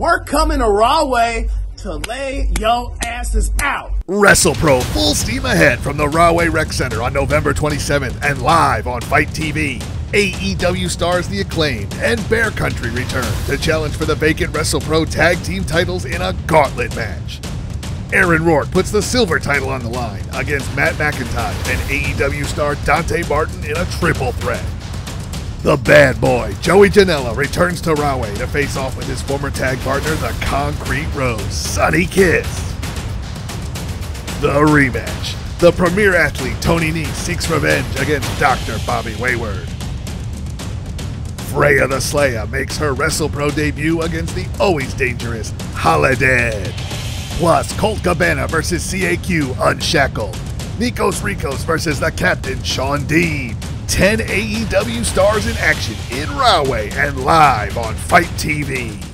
we're coming to Rahway to lay yo asses out. WrestlePro full steam ahead from the Rahway Rec Center on November 27th and live on Fite TV. AEW stars The Acclaimed and Bear Country return to challenge for the vacant WrestlePro tag team titles in a gauntlet match. Aaron Rourke puts the silver title on the line against Matt McIntyre and AEW star Dante Martin in a triple threat. The bad boy, Joey Janela, returns to Rahway to face off with his former tag partner, the Concrete Rose, Sonny Kiss. The rematch. The premier athlete, Tony Nese, seeks revenge against Dr. Bobby Wayward. Freya the Slaya makes her WrestlePro debut against the always dangerous Holidead. Plus, Colt Cabana versus CAQ Unshackled. Nikos Rikos versus the captain, Shawn Dean. 10 AEW stars in action in Rahway and live on Fite TV.